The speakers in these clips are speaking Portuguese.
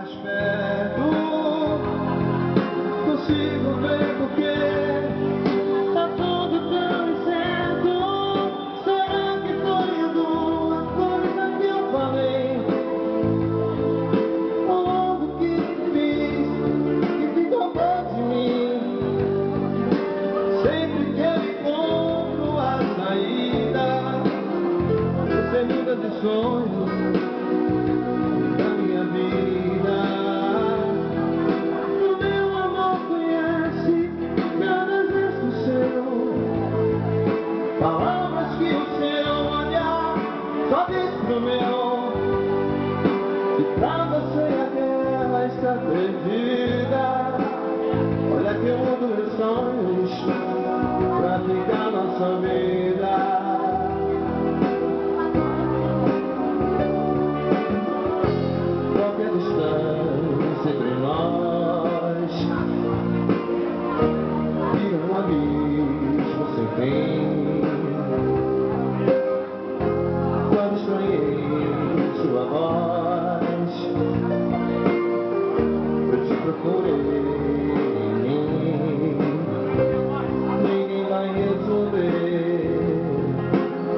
mais perto, consigo ver por porque tá tudo tão incerto. Será que foi a coisa que eu falei? Ou algo que fiz que ficou bom de mim? Sempre que eu encontro a saída, você muda de sonhos. Olha que mundo é só um lixo Pra ficar nossa mente.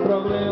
problema.